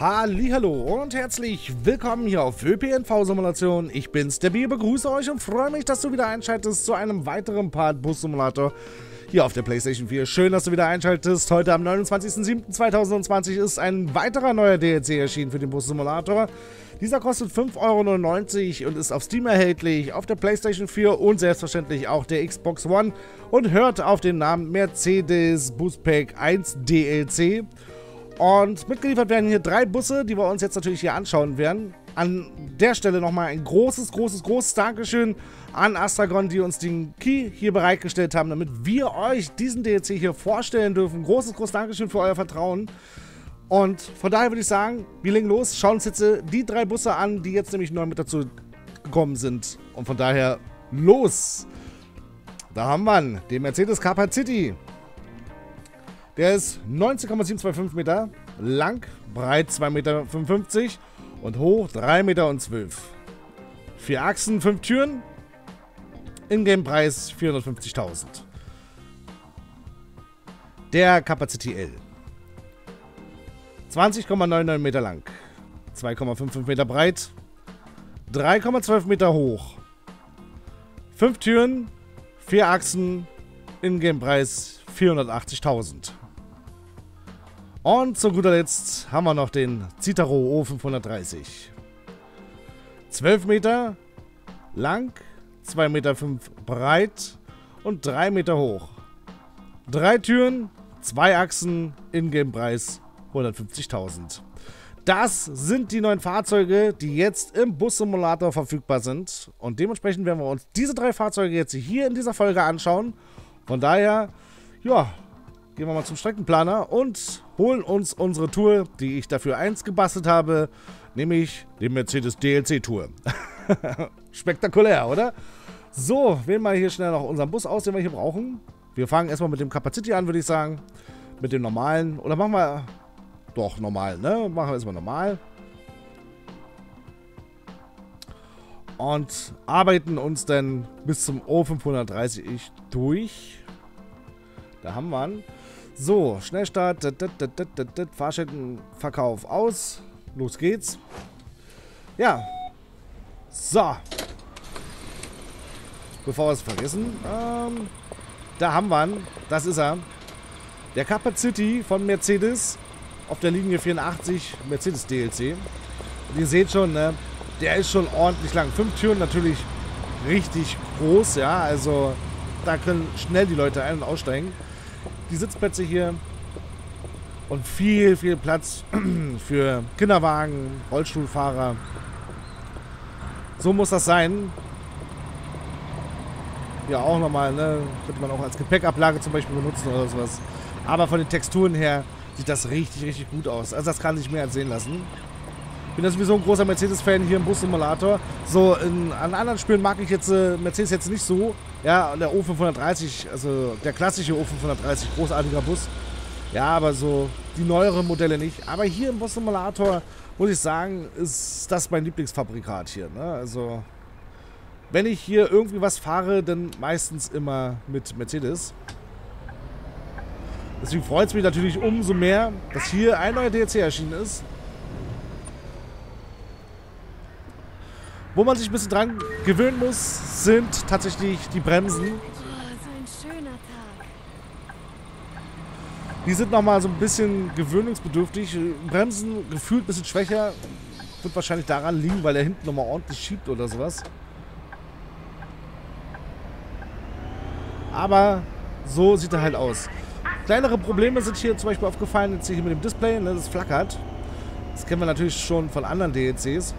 Hallo und herzlich willkommen hier auf ÖPNV Simulation. Ich bin's, der Bier, begrüße euch und freue mich, dass du wieder einschaltest zu einem weiteren Part Bus Simulator hier auf der Playstation 4. Schön, dass du wieder einschaltest. Heute am 29.07.2020 ist ein weiterer neuer DLC erschienen für den Bus Simulator. Dieser kostet 5,99 Euro und ist auf Steam erhältlich, auf der Playstation 4 und selbstverständlich auch der Xbox One und hört auf den Namen Mercedes Bus Pack 1 DLC. Und mitgeliefert werden hier drei Busse, die wir uns jetzt natürlich hier anschauen werden. An der Stelle nochmal ein großes, großes, großes Dankeschön an Astragon, die uns den Key hier bereitgestellt haben, damit wir euch diesen DLC hier vorstellen dürfen. Großes, großes Dankeschön für euer Vertrauen. Und von daher würde ich sagen, wir legen los, schauen uns jetzt äh, die drei Busse an, die jetzt nämlich neu mit dazu gekommen sind. Und von daher los! Da haben wir den Mercedes Carpet City. Der ist 19,725 Meter lang, breit 2,55 Meter und hoch 3,12 Meter. Vier Achsen, fünf Türen. Ingame-Preis 450.000. Der Capacity L. 20,99 Meter lang, 2,55 Meter breit, 3,12 Meter hoch. Fünf Türen, vier Achsen, Ingame-Preis 480.000. Und zu guter Letzt haben wir noch den Citaro O530. 12 Meter lang, 2,5 Meter breit und 3 Meter hoch. Drei Türen, zwei Achsen, Ingame-Preis 150.000. Das sind die neuen Fahrzeuge, die jetzt im Bus-Simulator verfügbar sind. Und dementsprechend werden wir uns diese drei Fahrzeuge jetzt hier in dieser Folge anschauen. Von daher, ja, gehen wir mal zum Streckenplaner und holen uns unsere Tour, die ich dafür eins gebastelt habe, nämlich den Mercedes DLC Tour. Spektakulär, oder? So, wählen wir hier schnell noch unseren Bus aus, den wir hier brauchen. Wir fangen erstmal mit dem Capacity an, würde ich sagen. Mit dem normalen. Oder machen wir... Doch, normal, ne? Machen wir erstmal normal. Und arbeiten uns dann bis zum O530 durch. Da haben wir ihn. So, Schnellstart, Fahrschädenverkauf aus. Los geht's. Ja. So. Bevor wir es vergessen, ähm, da haben wir ihn. Das ist er. Der Capacity von Mercedes auf der Linie 84 Mercedes DLC. Und ihr seht schon, ne, der ist schon ordentlich lang. Fünf Türen natürlich richtig groß, ja. Also da können schnell die Leute ein- und aussteigen die Sitzplätze hier und viel, viel Platz für Kinderwagen, Rollstuhlfahrer. So muss das sein. Ja, auch nochmal, ne? Könnte man auch als Gepäckablage zum Beispiel benutzen oder sowas. Aber von den Texturen her sieht das richtig, richtig gut aus. Also das kann sich mehr als sehen lassen. Bin ja sowieso ein großer Mercedes-Fan hier im Bus-Simulator. So, in, an anderen Spielen mag ich jetzt äh, Mercedes jetzt nicht so. Ja, der O530, also der klassische O530, großartiger Bus. Ja, aber so die neueren Modelle nicht. Aber hier im Bus Simulator muss ich sagen, ist das mein Lieblingsfabrikat hier. Ne? Also, wenn ich hier irgendwie was fahre, dann meistens immer mit Mercedes. Deswegen freut es mich natürlich umso mehr, dass hier ein neuer DLC erschienen ist. Wo man sich ein bisschen dran gewöhnen muss, sind tatsächlich die Bremsen. Die sind nochmal so ein bisschen gewöhnungsbedürftig. Bremsen gefühlt ein bisschen schwächer. Wird wahrscheinlich daran liegen, weil er hinten nochmal ordentlich schiebt oder sowas. Aber so sieht er halt aus. Kleinere Probleme sind hier zum Beispiel aufgefallen, jetzt hier mit dem Display, ne, das flackert. Das kennen wir natürlich schon von anderen DLCs.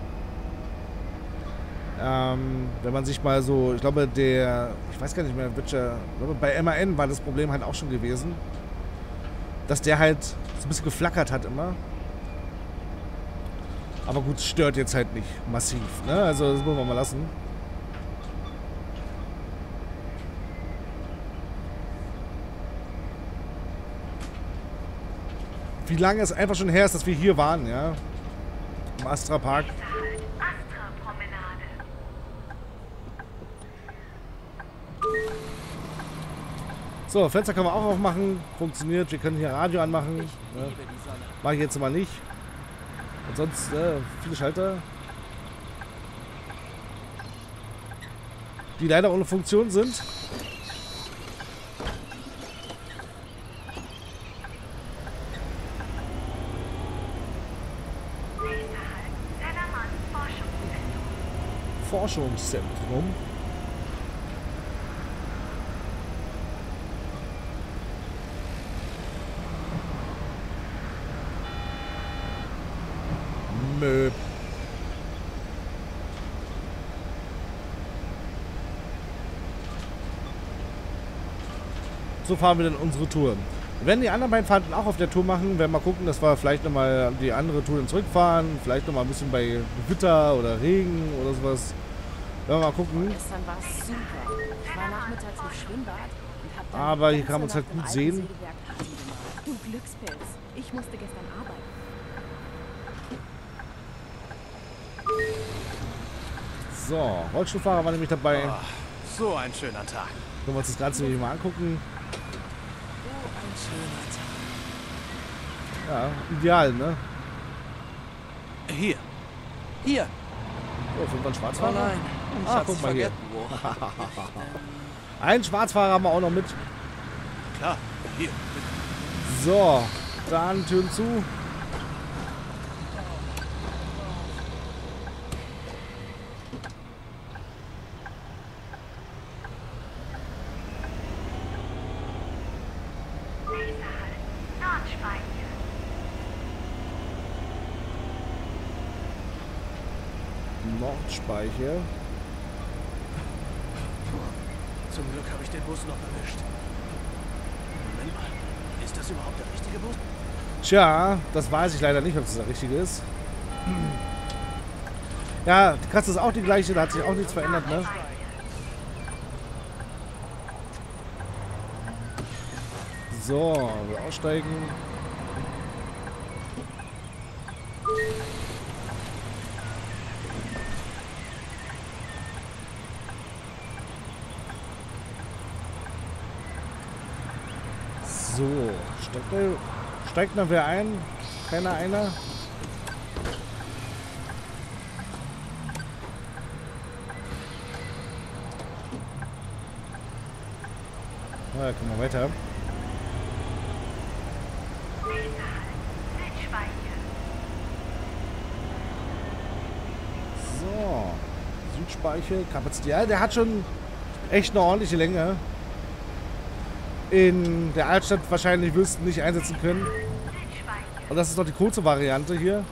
Ähm, wenn man sich mal so, ich glaube, der, ich weiß gar nicht mehr, welcher, bei MAN war das Problem halt auch schon gewesen, dass der halt so ein bisschen geflackert hat immer. Aber gut, stört jetzt halt nicht massiv, ne? Also das wollen wir mal lassen. Wie lange es einfach schon her ist, dass wir hier waren, ja? Im Astra Park. So, Fenster können wir auch aufmachen. Funktioniert. Wir können hier Radio anmachen. Ne? Mache ich jetzt mal nicht. Und sonst äh, viele Schalter. Die leider ohne Funktion sind. Forschungszentrum. So fahren wir dann unsere Tour. Wenn die anderen beiden Fahrten auch auf der Tour machen, werden wir mal gucken, dass wir vielleicht nochmal die andere Tour dann zurückfahren. Vielleicht nochmal ein bisschen bei Gewitter oder Regen oder sowas. Werden wir mal gucken. Gestern war es super. Ich war nachmittags im Schwimmbad und hab dann Aber hier kann man uns halt gut sehen. Du Glückspilz. Ich musste gestern arbeiten. So, Rollstuhlfahrer war nämlich dabei. Ah, so ein schöner Tag. Können wir uns das Ganze nämlich mal angucken. Oh, ein schöner Tag. Ja, ideal, ne? Hier. Hier. So, sind wir ein Oh Schwarzfahrer? nein. Ich Ah, guck mal hier. Einen Schwarzfahrer haben wir auch noch mit. Klar. Hier. So, dann Türen zu. Nordspeicher. Zum Glück habe ich den Bus noch erwischt. Moment mal. Ist das überhaupt der richtige Bus? Tja, das weiß ich leider nicht, ob das der richtige ist. Ja, die Katze ist auch die gleiche, da hat sich auch nichts verändert, ne? So, wir aussteigen. So, steigt, da- steigt noch wer ein? Keiner einer? Na, ja, kommen wir weiter. So, Südspeicher, Kapazität. Ja, der hat schon echt eine ordentliche Länge. In der Altstadt wahrscheinlich wirst du nicht einsetzen können. Und das ist doch die kurze Variante hier.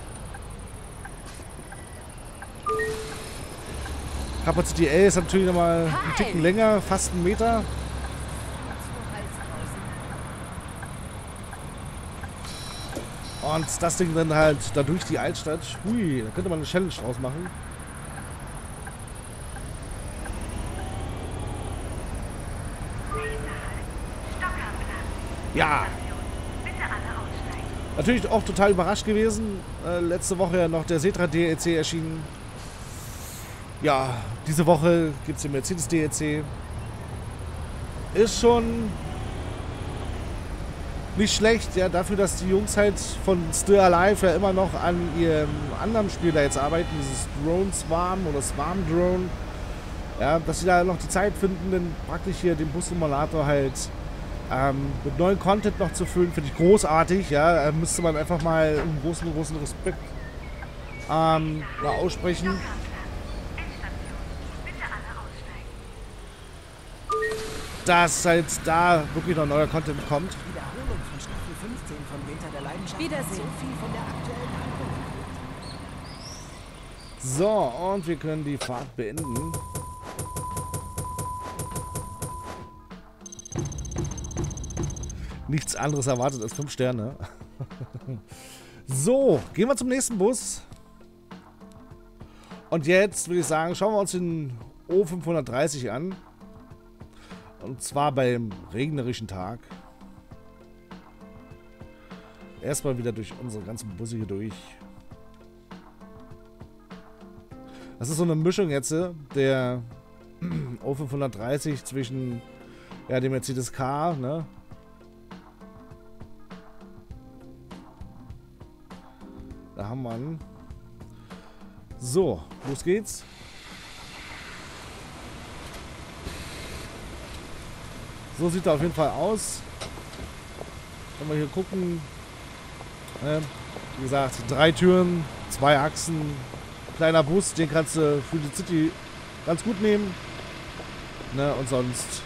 Kapazität L ist natürlich nochmal einen Ticken länger, fast einen Meter. Und das Ding dann halt da durch die Altstadt. Hui, da könnte man eine Challenge draus machen. Natürlich auch total überrascht gewesen. Äh, letzte Woche ja noch der Setra DLC erschienen. Ja, diese Woche gibt es den Mercedes DLC. Ist schon nicht schlecht, ja, dafür, dass die Jungs halt von Still Alive ja immer noch an ihrem anderen Spiel da jetzt arbeiten, dieses Drone Swarm oder Swarm Drone. Ja, dass sie da noch die Zeit finden, dann praktisch hier den Bus-Simulator halt ähm, mit neuen Content noch zu füllen, finde ich großartig, ja. Da müsste man einfach mal einen großen, großen Respekt ähm, mal aussprechen. Dass halt da wirklich noch neuer Content kommt. Wiederholung von Staffel 15 von Winter der Leidenschaft Wiedersehen. hat so viel von der aktuellen Handlung. So, und wir können die Fahrt beenden. Nichts anderes erwartet als 5 Sterne. so, gehen wir zum nächsten Bus. Und jetzt würde ich sagen, schauen wir uns den O530 an. Und zwar beim regnerischen Tag. Erstmal wieder durch unsere ganzen Busse hier durch. Das ist so eine Mischung jetzt, äh, der O530 zwischen ja, dem Mercedes K, ne? Einen. So, los geht's. So sieht er auf jeden Fall aus. Wenn wir hier gucken. Ne? Wie gesagt, drei Türen, zwei Achsen, kleiner Bus, den kannst du für die City ganz gut nehmen. Ne? Und sonst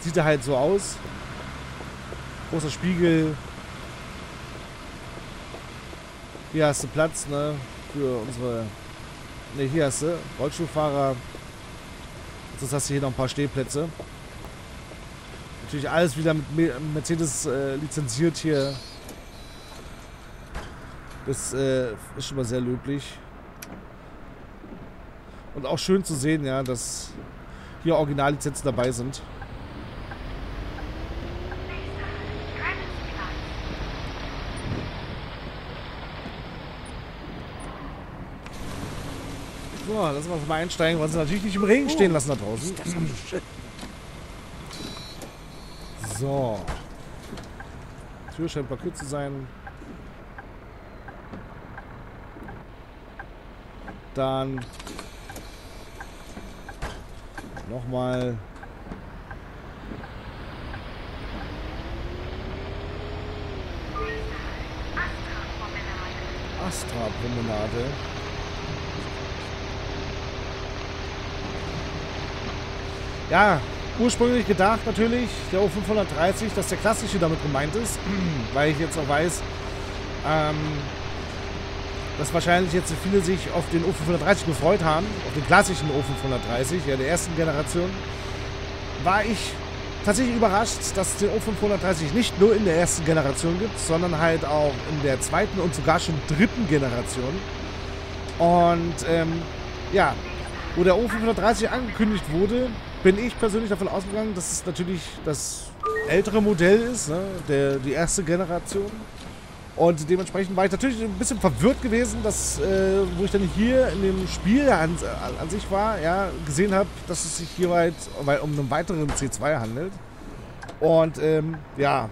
sieht er halt so aus. Großer Spiegel. Hier hast du Platz, ne? Für unsere. Ne, hier hast du Rollstuhlfahrer. Jetzt hast du hier noch ein paar Stehplätze. Natürlich alles wieder mit Mercedes äh, lizenziert hier. Das äh, ist schon mal sehr löblich. Und auch schön zu sehen, ja, dass hier Originallizenzen dabei sind. So, lassen wir uns mal einsteigen. Wollen sie natürlich nicht im Regen stehen lassen da draußen. So. Tür scheint blockiert zu sein. Dann nochmal Astra-Promenade. Ja, ursprünglich gedacht natürlich, der O530, dass der klassische damit gemeint ist, weil ich jetzt auch weiß, ähm, dass wahrscheinlich jetzt viele sich auf den O530 gefreut haben, auf den klassischen O530, ja der ersten Generation, war ich tatsächlich überrascht, dass es den O530 nicht nur in der ersten Generation gibt, sondern halt auch in der zweiten und sogar schon dritten Generation. Und ähm, ja, wo der O530 angekündigt wurde, bin ich persönlich davon ausgegangen, dass es natürlich das ältere Modell ist, ne? der, die erste Generation. Und dementsprechend war ich natürlich ein bisschen verwirrt gewesen, dass, äh, wo ich dann hier in dem Spiel an, an sich war, ja, gesehen habe, dass es sich hier weit, weit um einen weiteren C2 handelt. Und ähm, ja,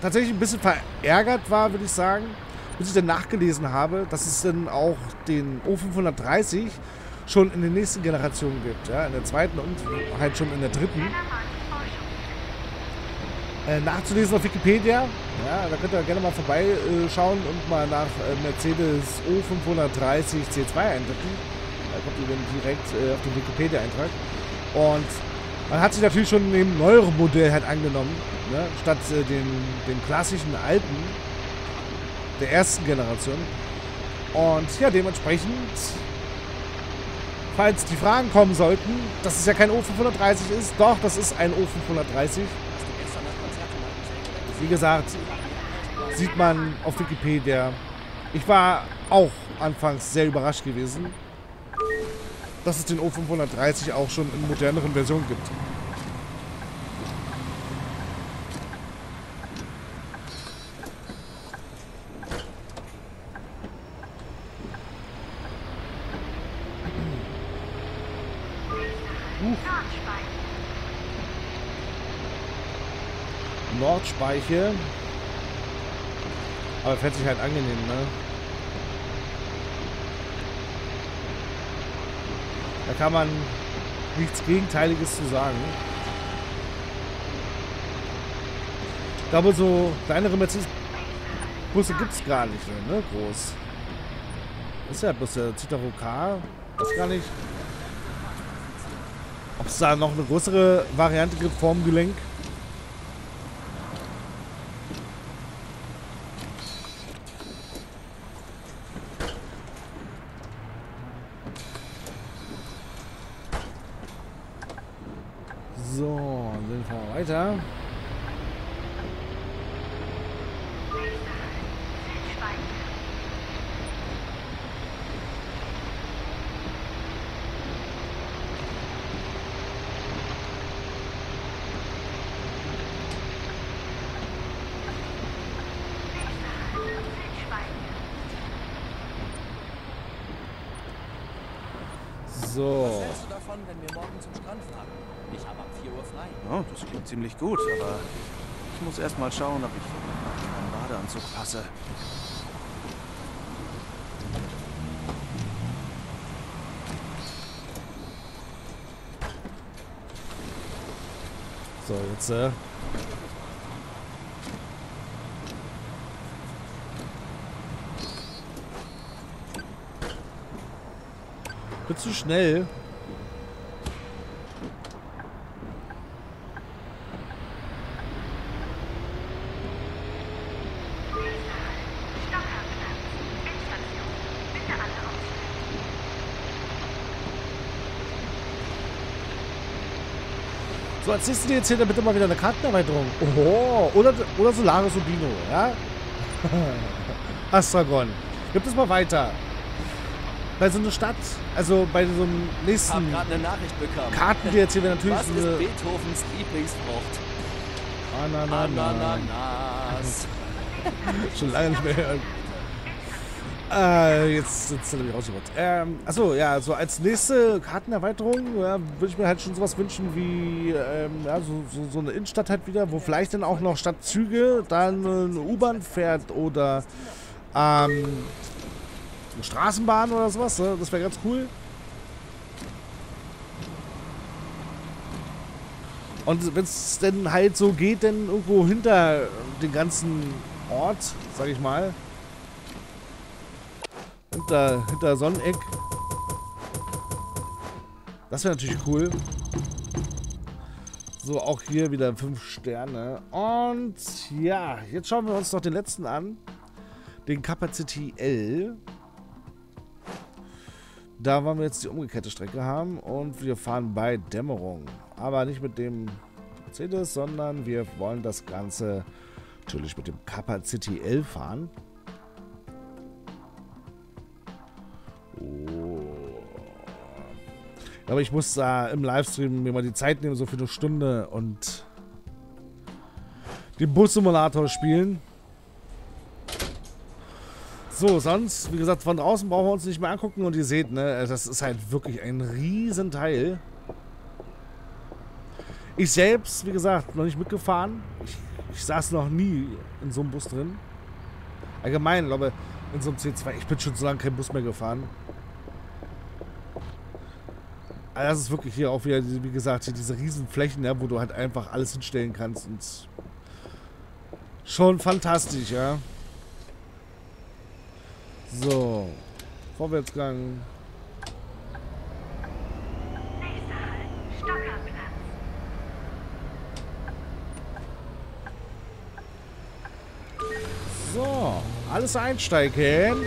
tatsächlich ein bisschen verärgert war, würde ich sagen, bis ich dann nachgelesen habe, dass es dann auch den O530 schon in den nächsten Generationen gibt. Ja, in der zweiten und halt schon in der dritten. Äh, nachzulesen auf Wikipedia. Ja, da könnt ihr gerne mal vorbeischauen und mal nach äh, Mercedes O530 C2 eindrücken. Da kommt ihr dann direkt äh, auf den Wikipedia-Eintrag. Und man hat sich natürlich schon dem neueren Modell halt angenommen, ne? statt äh, dem, dem klassischen alten der ersten Generation. Und ja, dementsprechend falls die Fragen kommen sollten, dass es ja kein O530 ist. Doch, das ist ein O530. Wie gesagt, sieht man auf Wikipedia. Ich war auch anfangs sehr überrascht gewesen, dass es den O530 auch schon in moderneren Versionen gibt. Nordspeiche. Aber fährt sich halt angenehm, ne? Da kann man nichts Gegenteiliges zu sagen. Ich glaube, so kleinere Mercedes-Busse gibt es gar nicht, ne? Groß. Ist ja bloß der Citaro K. Das gar nicht. Ob es da noch eine größere Variante gibt, Formgelenk? Weiter. So. Was hältst du davon, wenn wir morgen zum Strand fahren? Uhr frei. Oh, das klingt ziemlich gut, aber ich muss erst mal schauen, ob ich in meinen Badeanzug passe. So, jetzt äh, Bin zu schnell. Als nächstes jetzt hier bitte mal wieder eine Kartenerweiterung. Oho, oder, oder Solaris Ubino, ja? Astragon. Gibt es mal weiter. Bei so einer Stadt, also bei so einem Hab nächsten gerade eine Nachricht bekommen. Karten, die jetzt hier natürlich Was so ist eine Beethovens Lieblingsfrucht? Ananas. Ananas. Schon lange nicht mehr hören. Äh, jetzt hat er mich rausgebracht. Ähm, achso, ja, so als nächste Kartenerweiterung ja, würde ich mir halt schon sowas wünschen wie ähm, ja, so, so, so eine Innenstadt halt wieder, wo vielleicht dann auch noch statt Züge dann eine U-Bahn fährt oder ähm, eine Straßenbahn oder sowas. Ne? Das wäre ganz cool. Und wenn es denn halt so geht, dann irgendwo hinter den ganzen Ort, sag ich mal. Hinter, hinter Sonneneck. Das wäre natürlich cool. So, auch hier wieder 5 Sterne. Und ja, jetzt schauen wir uns noch den letzten an. Den Capacity L. Da wollen wir jetzt die umgekehrte Strecke haben. Und wir fahren bei Dämmerung. Aber nicht mit dem Mercedes, sondern wir wollen das Ganze natürlich mit dem Capacity L fahren. Aber ich muss da im Livestream mir mal die Zeit nehmen, so für eine Stunde und den Bus-Simulator spielen. So, sonst, wie gesagt, von draußen brauchen wir uns nicht mehr angucken und ihr seht, ne, das ist halt wirklich ein Riesenteil. Ich selbst, wie gesagt, noch nicht mitgefahren. Ich, ich saß noch nie in so einem Bus drin. Allgemein, glaube in so einem C2. Ich bin schon so lange kein Bus mehr gefahren. Aber das ist wirklich hier auch wieder, wie gesagt, diese riesen Flächen, ja, wo du halt einfach alles hinstellen kannst. Und schon fantastisch, ja. So. Vorwärtsgang. So. Alles einsteigen.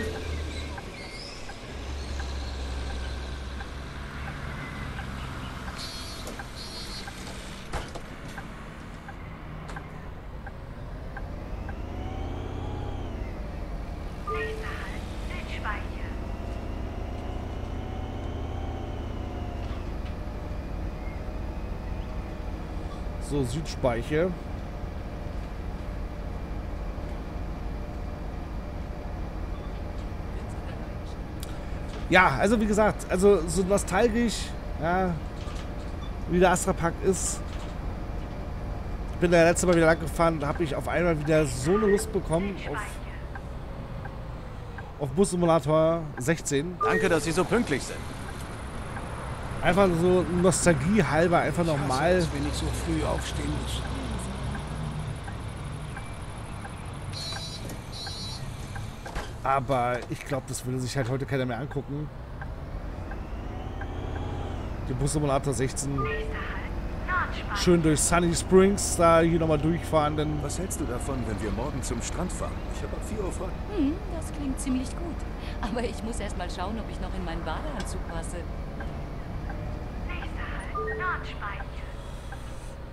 Südspeiche. Ja, also wie gesagt, also so nostalgisch, ja, wie der Astra Park ist. Ich bin da letzte Mal wieder lang gefahren, da habe ich auf einmal wieder so eine Lust bekommen auf, auf Bus Simulator 16. Danke, dass Sie so pünktlich sind. Einfach so Nostalgie halber, einfach nochmal. Dass wir nicht so früh aufstehen müssen. Aber ich glaube, das würde sich halt heute keiner mehr angucken. Den Bus Simulator 16 Nächster Halt, Nordspeicher. schön durch Sunny Springs da hier nochmal durchfahren, denn Was hältst du davon, wenn wir morgen zum Strand fahren? Ich habe ab 4 Uhr frei. Hm, das klingt ziemlich gut. Aber ich muss erst mal schauen, ob ich noch in meinen Badeanzug passe.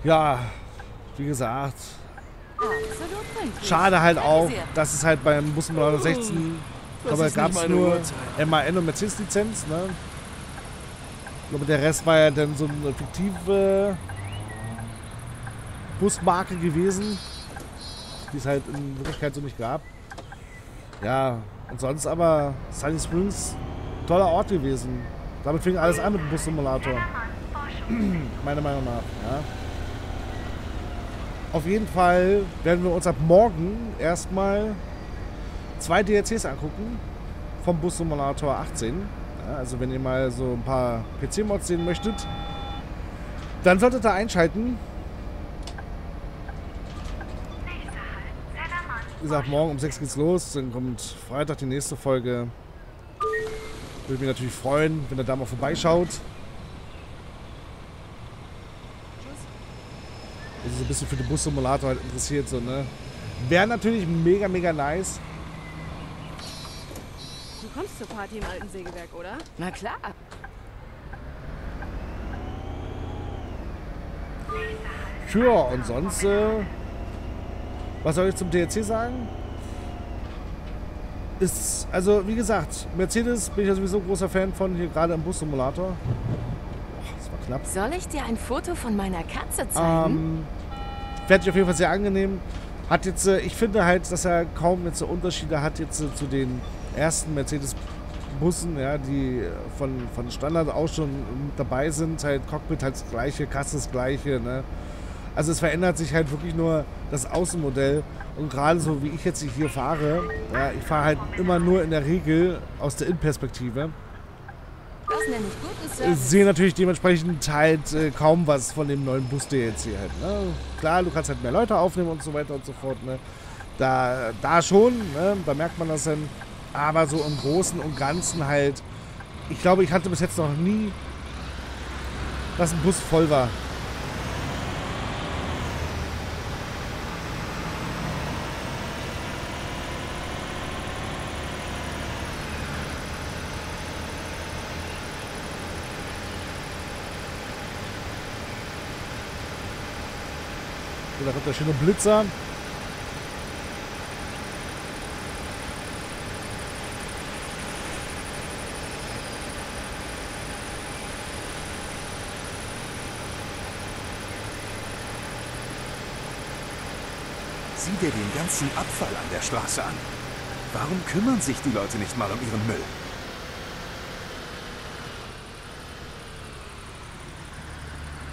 Ja, wie gesagt, schade halt auch, dass es halt beim Bus Simulator 16, Das aber gab es nur. MAN und Mercedes-Lizenz, ne? Ich glaube, der Rest war ja dann so eine fiktive Busmarke gewesen, die es halt in Wirklichkeit so nicht gab. Ja, und sonst aber Sunny Springs, toller Ort gewesen. Damit fing alles an mit dem Bus-Simulator. Meiner Meinung nach. Ja. Auf jeden Fall werden wir uns ab morgen erstmal zwei DLCs angucken vom Bus Simulator 18. Ja, also wenn ihr mal so ein paar PC-Mods sehen möchtet, dann solltet ihr einschalten. Wie gesagt, morgen um 6 geht's los, dann kommt Freitag die nächste Folge. Würde mich natürlich freuen, wenn ihr da mal vorbeischaut. So ein bisschen für den Bus-Simulator halt interessiert, so, ne? Wäre natürlich mega, mega nice. Du kommst zur Party im alten Sägewerk, oder? Na klar. Ja, und sonst, äh, was soll ich zum DLC sagen? Ist, also wie gesagt, Mercedes bin ich ja sowieso großer Fan von, hier gerade im Bus-Simulator. Boah, Das war knapp. Soll ich dir ein Foto von meiner Katze zeigen? Ähm, Fände ich auf jeden Fall sehr angenehm. Hat jetzt, äh, ich finde halt, dass er kaum jetzt Unterschiede hat jetzt äh, zu den ersten Mercedes-Bussen, ja, die äh, von, von Standard auch schon dabei sind. Halt Cockpit halt das gleiche, Kasse das gleiche, ne? Also es verändert sich halt wirklich nur das Außenmodell. Und gerade so wie ich jetzt hier fahre, ja, ich fahre halt immer nur in der Regel aus der Innenperspektive. Das nenne ich guten Ich Service. Sehe natürlich dementsprechend halt äh, kaum was von dem neuen Bus DLC halt. Ne? Klar, du kannst halt mehr Leute aufnehmen und so weiter und so fort. Ne? Da, da schon, ne? da merkt man das dann. Aber so im Großen und Ganzen halt. Ich glaube, ich hatte bis jetzt noch nie, dass ein Bus voll war. So, da kommt der schöne Blitzer. Sieh dir den ganzen Abfall an der Straße an. Warum kümmern sich die Leute nicht mal um ihren Müll?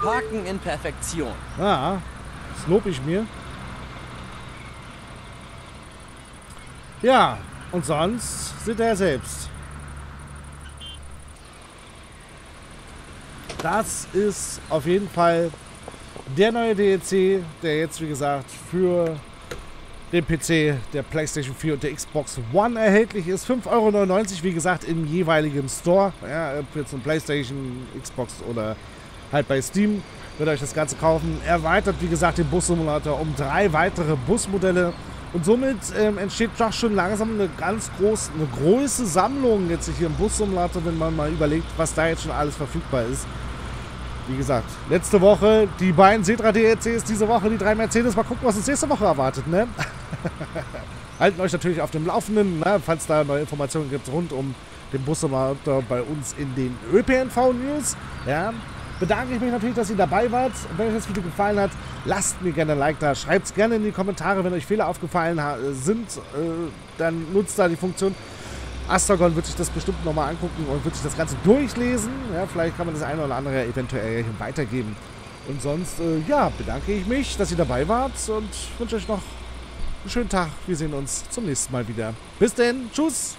Parken in Perfektion. Ja, das lob ich mir. Ja, und sonst seht ihr selbst. Das ist auf jeden Fall der neue DLC, der jetzt, wie gesagt, für den PC, der PlayStation 4 und der Xbox One erhältlich ist. 5,99 Euro, wie gesagt, im jeweiligen Store. Ja, ob jetzt ein PlayStation, Xbox oder halt bei Steam. Ihr euch das Ganze kaufen. Erweitert, wie gesagt, den Bus-Simulator um drei weitere Busmodelle. Und somit ähm, entsteht doch schon langsam eine ganz große, eine große Sammlung jetzt hier im Bus-Simulator, wenn man mal überlegt, was da jetzt schon alles verfügbar ist. Wie gesagt, letzte Woche die beiden Setra DLCs, diese Woche die drei Mercedes. Mal gucken, was uns nächste Woche erwartet, ne? Halten euch natürlich auf dem Laufenden, ne? falls da neue Informationen gibt rund um den Bussimulator bei uns in den ÖPNV-News. Ja, bedanke ich mich natürlich, dass ihr dabei wart. Wenn euch das Video gefallen hat, lasst mir gerne ein Like da. Schreibt es gerne in die Kommentare, wenn euch Fehler aufgefallen sind. Äh, dann nutzt da die Funktion. Astragon wird sich das bestimmt nochmal angucken und wird sich das Ganze durchlesen. Ja, vielleicht kann man das eine oder andere eventuell weitergeben. Und sonst, äh, ja, bedanke ich mich, dass ihr dabei wart und wünsche euch noch einen schönen Tag. Wir sehen uns zum nächsten Mal wieder. Bis denn. Tschüss.